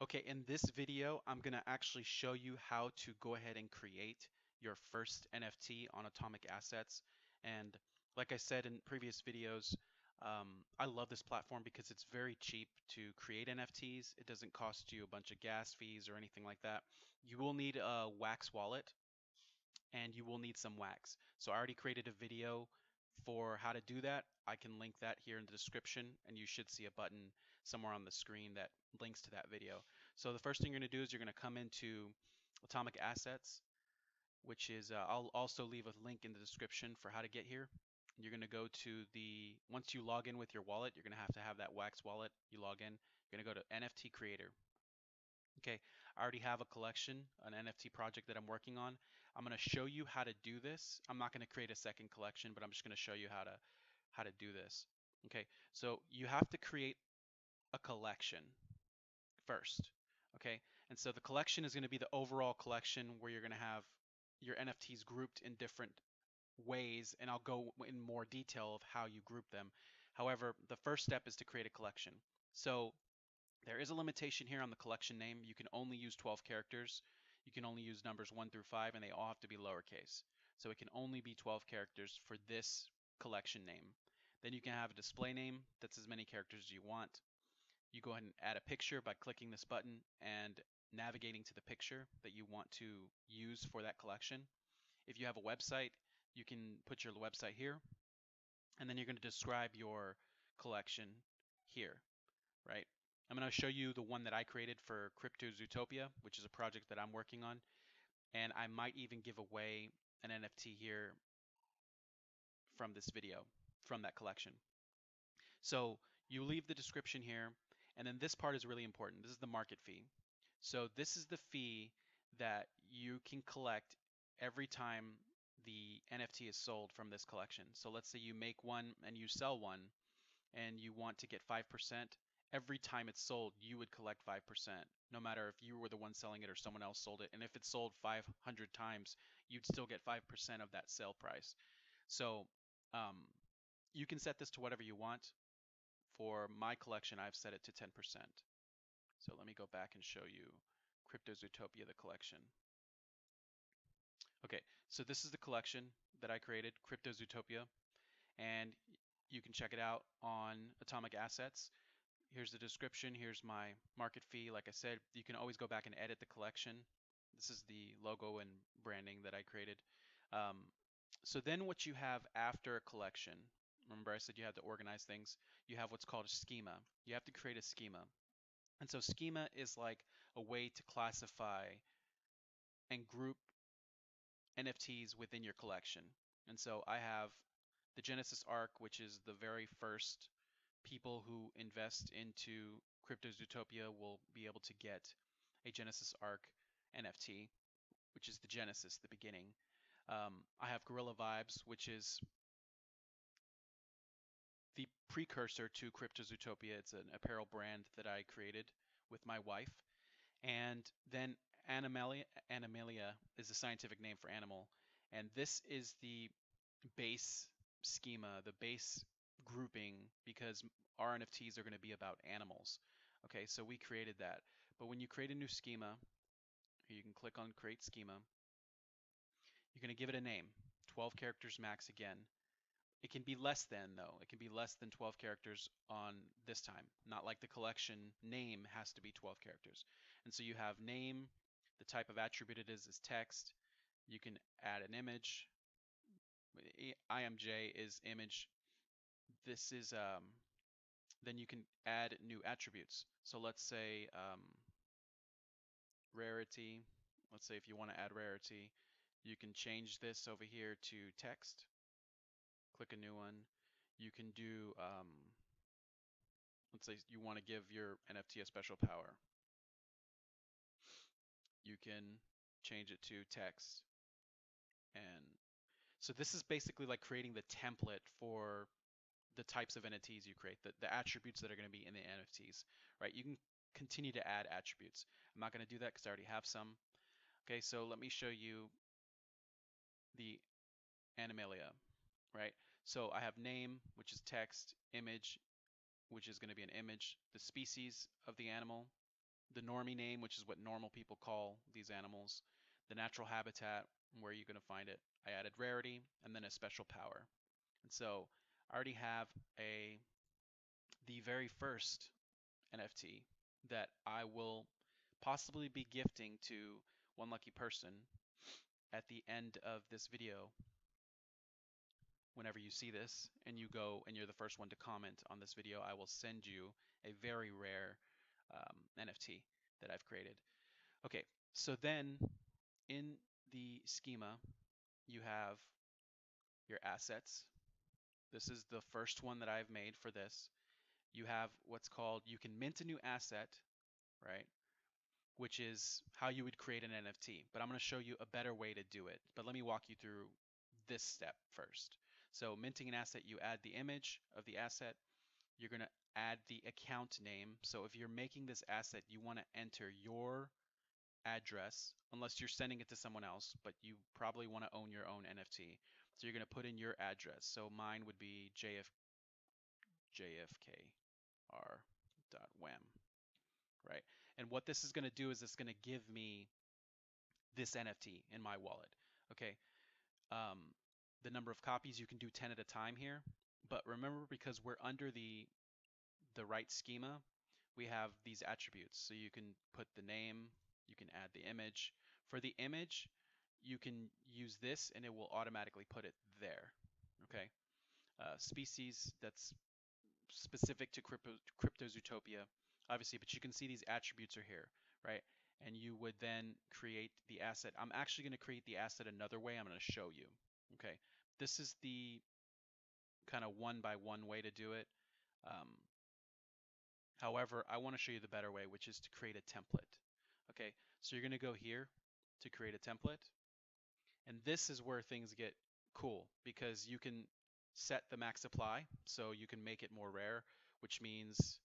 Okay, in this video, I'm going to actually show you how to go ahead and create your first NFT on Atomic Assets. And like I said in previous videos, um, I love this platform because it's very cheap to create NFTs. It doesn't cost you a bunch of gas fees or anything like that. You will need a Wax wallet and you will need some Wax. So I already created a video for how to do that. I can link that here in the description and you should see a button somewhere on the screen that links to that video. So the first thing you're going to do is you're going to come into Atomic Assets, which is, uh, I'll also leave a link in the description for how to get here. You're going to go to the, once you log in with your wallet, you're going to have to have that Wax wallet. You log in, you're going to go to NFT Creator. Okay, I already have a collection, an NFT project that I'm working on. I'm going to show you how to do this. I'm not going to create a second collection, but I'm just going to show you how to how to do this. Okay, so you have to create a collection first. Okay, and so the collection is going to be the overall collection where you're going to have your NFTs grouped in different ways, and I'll go in more detail of how you group them. However, the first step is to create a collection. So there is a limitation here on the collection name. You can only use 12 characters. You can only use numbers 1 through 5, and they all have to be lowercase. So it can only be 12 characters for this collection name. Then you can have a display name that's as many characters as you want. You go ahead and add a picture by clicking this button and navigating to the picture that you want to use for that collection. If you have a website, you can put your website here, and then you're going to describe your collection here, right? I'm going to show you the one that I created for Crypto Zootopia, which is a project that I'm working on, and I might even give away an NFT here from this video, from that collection. So you leave the description here, and then this part is really important. This is the market fee. So this is the fee that you can collect every time the NFT is sold from this collection. So let's say you make one and you sell one and you want to get 5%. Every time it's sold, you would collect 5%, no matter if you were the one selling it or someone else sold it. And if it's sold 500 times, you'd still get 5% of that sale price. So um, you can set this to whatever you want. For my collection, I've set it to 10%. So let me go back and show you Crypto Zootopia, the collection. Okay, so this is the collection that I created, Crypto Zootopia, and you can check it out on Atomic Assets. Here's the description, here's my market fee. Like I said, you can always go back and edit the collection. This is the logo and branding that I created. Um, so then what you have after a collection, remember I said you had to organize things, you have what's called a schema. You have to create a schema. And so schema is like a way to classify and group NFTs within your collection. And so I have the Genesis Arc, which is the very first people who invest into Crypto Zootopia will be able to get a Genesis Arc NFT, which is the Genesis, the beginning. Um, I have Gorilla Vibes, which is the precursor to Crypto Zootopia. It's an apparel brand that I created with my wife. And then Animalia, Animalia is the scientific name for animal. And this is the base schema, the base grouping, because our NFTs are going to be about animals. Okay, so we created that. But when you create a new schema, you can click on Create Schema. You're going to give it a name, 12 characters max again. It can be less than though. It can be less than 12 characters on this time. Not like the collection name has to be 12 characters. And so you have name, the type of attribute it is is text. You can add an image. IMJ is image. This is um, then you can add new attributes. So let's say um, rarity. Let's say if you want to add rarity, you can change this over here to text click a new one. You can do, um, let's say you want to give your NFT a special power. You can change it to text. And so this is basically like creating the template for the types of NFTs you create, the, the attributes that are going to be in the NFTs, right? You can continue to add attributes. I'm not going to do that because I already have some. Okay, so let me show you the Animalia, right? So I have name, which is text, image, which is going to be an image, the species of the animal, the normie name, which is what normal people call these animals, the natural habitat, where you're going to find it. I added rarity and then a special power. And so I already have a the very first NFT that I will possibly be gifting to one lucky person at the end of this video whenever you see this and you go and you're the first one to comment on this video, I will send you a very rare um, NFT that I've created. Okay, so then in the schema, you have your assets. This is the first one that I've made for this. You have what's called, you can mint a new asset, right? Which is how you would create an NFT. But I'm going to show you a better way to do it. But let me walk you through this step first. So minting an asset, you add the image of the asset. You're going to add the account name. So if you're making this asset, you want to enter your address, unless you're sending it to someone else, but you probably want to own your own NFT. So you're going to put in your address. So mine would be JF, jfkr.wam, right? And what this is going to do is it's going to give me this NFT in my wallet. Okay. Um, the number of copies you can do 10 at a time here but remember because we're under the the right schema we have these attributes so you can put the name you can add the image for the image you can use this and it will automatically put it there okay uh, species that's specific to crypto cryptozootopia obviously but you can see these attributes are here right and you would then create the asset I'm actually going to create the asset another way I'm going to show you Okay, this is the kind of one by one way to do it. Um, however, I want to show you the better way, which is to create a template. Okay, so you're going to go here to create a template. And this is where things get cool because you can set the max supply so you can make it more rare, which means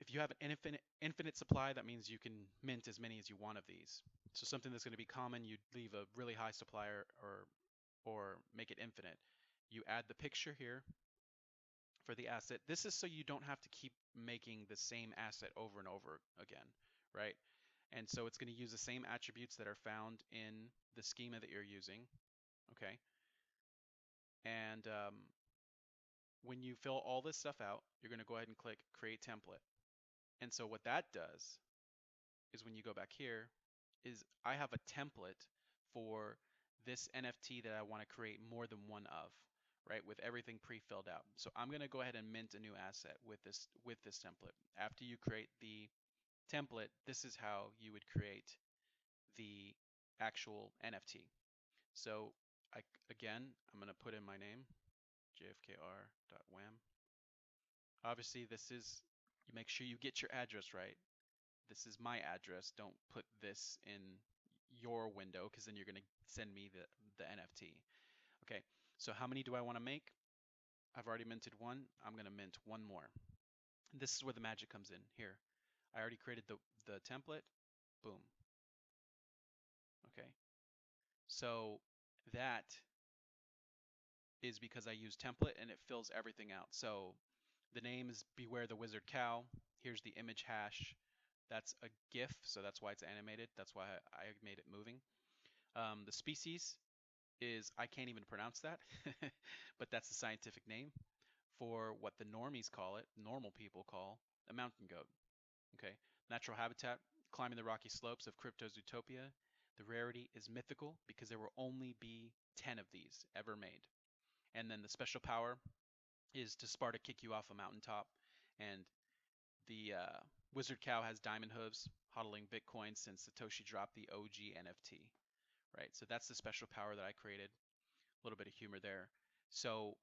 if you have an infinite, infinite supply, that means you can mint as many as you want of these. So something that's going to be common, you leave a really high supply or, or, or make it infinite. You add the picture here for the asset. This is so you don't have to keep making the same asset over and over again, right? And so it's going to use the same attributes that are found in the schema that you're using, okay? And um, when you fill all this stuff out, you're going to go ahead and click Create Template. And so what that does is when you go back here, is I have a template for this NFT that I want to create more than one of, right? With everything pre-filled out. So I'm going to go ahead and mint a new asset with this with this template. After you create the template, this is how you would create the actual NFT. So I, again, I'm going to put in my name, jfkr.wam. Obviously, this is you make sure you get your address right. This is my address. Don't put this in your window because then you're going to send me the, the NFT. Okay, so how many do I want to make? I've already minted one. I'm going to mint one more. This is where the magic comes in here. I already created the, the template. Boom. Okay. So that is because I use template and it fills everything out. So the name is Beware the Wizard Cow. Here's the image hash. That's a GIF, so that's why it's animated. That's why I made it moving. Um, the species is, I can't even pronounce that, but that's the scientific name for what the normies call it, normal people call a mountain goat. Okay, natural habitat, climbing the rocky slopes of Cryptozootopia. The rarity is mythical because there will only be 10 of these ever made. And then the special power is to Sparta kick you off a mountaintop, and the uh, Wizard Cow has diamond hooves, hodling Bitcoin since Satoshi dropped the OG NFT, right? So that's the special power that I created. A little bit of humor there. So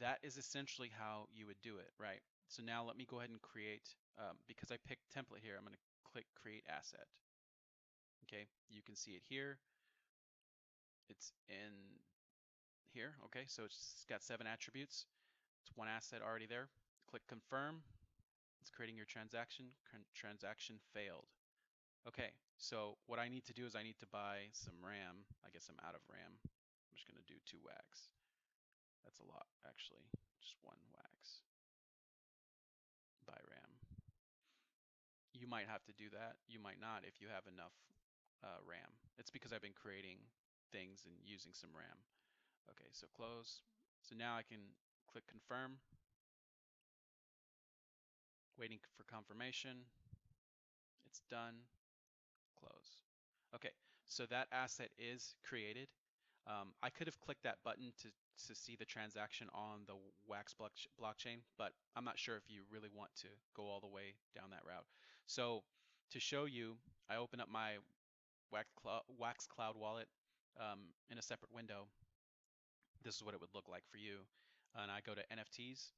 that is essentially how you would do it, right? So now let me go ahead and create, um, because I picked template here, I'm going to click create asset. Okay, you can see it here. It's in here, okay, so it's got seven attributes. It's one asset already there. Click confirm. It's creating your transaction. Transaction failed. Okay, so what I need to do is I need to buy some RAM. I guess I'm out of RAM. I'm just going to do two wax. That's a lot, actually. Just one wax. Buy RAM. You might have to do that. You might not if you have enough uh, RAM. It's because I've been creating things and using some RAM. Okay, so close. So now I can click confirm. Waiting for confirmation. It's done. Close. Okay, so that asset is created. Um, I could have clicked that button to, to see the transaction on the Wax blockchain, but I'm not sure if you really want to go all the way down that route. So to show you, I open up my Wax Cloud, Wax Cloud wallet um, in a separate window. This is what it would look like for you. And I go to NFTs,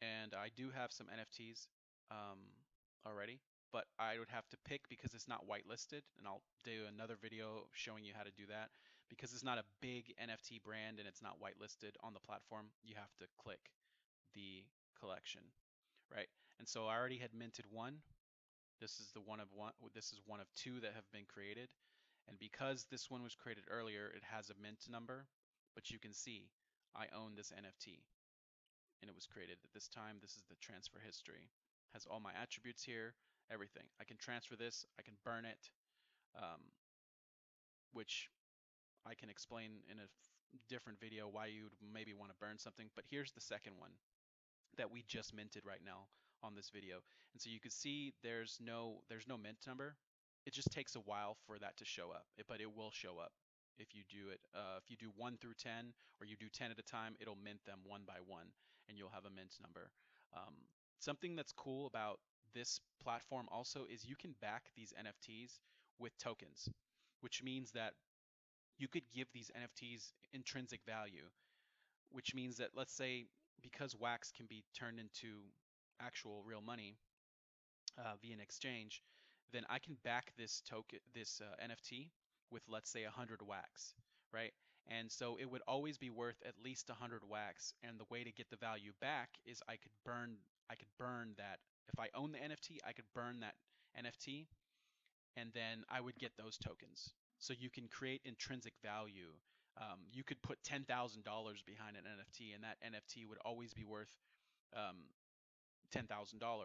and I do have some NFTs um, already but I would have to pick because it's not whitelisted, and I'll do another video showing you how to do that. Because it's not a big NFT brand and it's not whitelisted on the platform, you have to click the collection, right? And so I already had minted one. This is the one of one. This is one of two that have been created, and because this one was created earlier, it has a mint number. But you can see I own this NFT, and it was created at this time. This is the transfer history. Has all my attributes here everything. I can transfer this, I can burn it, um, which I can explain in a different video why you would maybe want to burn something. But here's the second one that we just minted right now on this video. And so you can see there's no there's no mint number. It just takes a while for that to show up, but it will show up if you do it. Uh, if you do 1 through 10 or you do 10 at a time, it'll mint them one by one and you'll have a mint number. Um, something that's cool about this platform also is you can back these NFTs with tokens, which means that you could give these NFTs intrinsic value, which means that let's say because Wax can be turned into actual real money uh, via an exchange, then I can back this token, this uh, NFT with let's say 100 Wax, right? And so it would always be worth at least 100 Wax, and the way to get the value back is I could burn I could burn that if I own the NFT, I could burn that NFT and then I would get those tokens. So you can create intrinsic value. Um, you could put $10,000 behind an NFT and that NFT would always be worth um, $10,000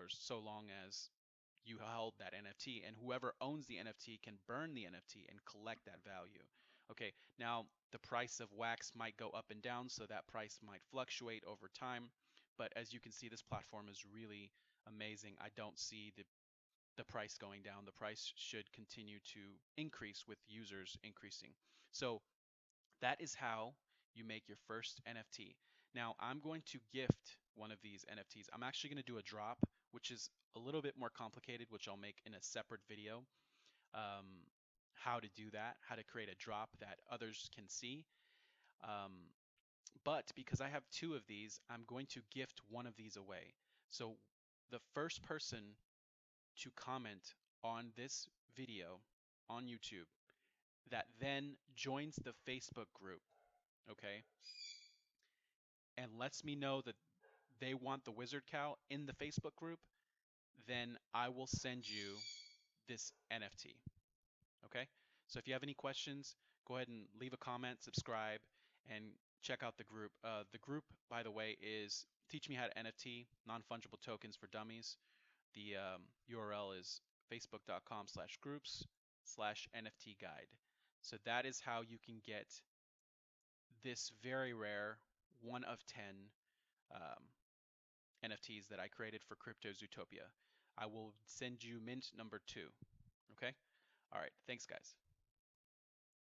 so long as you held that NFT and whoever owns the NFT can burn the NFT and collect that value. Okay, now the price of wax might go up and down, so that price might fluctuate over time. But as you can see, this platform is really amazing. I don't see the the price going down. The price should continue to increase with users increasing. So that is how you make your first NFT. Now I'm going to gift one of these NFTs. I'm actually going to do a drop, which is a little bit more complicated, which I'll make in a separate video. Um, how to do that, how to create a drop that others can see. Um, but because I have two of these, I'm going to gift one of these away. So the first person to comment on this video on YouTube that then joins the Facebook group, okay, and lets me know that they want the wizard cow in the Facebook group, then I will send you this NFT. Okay? So if you have any questions, go ahead and leave a comment, subscribe, and check out the group. Uh, the group, by the way, is Teach Me How to NFT, non-fungible tokens for dummies. The um, URL is facebook.com slash groups slash NFT guide. So that is how you can get this very rare one of 10 um, NFTs that I created for Crypto Zootopia. I will send you mint number two. Okay? All right. Thanks, guys.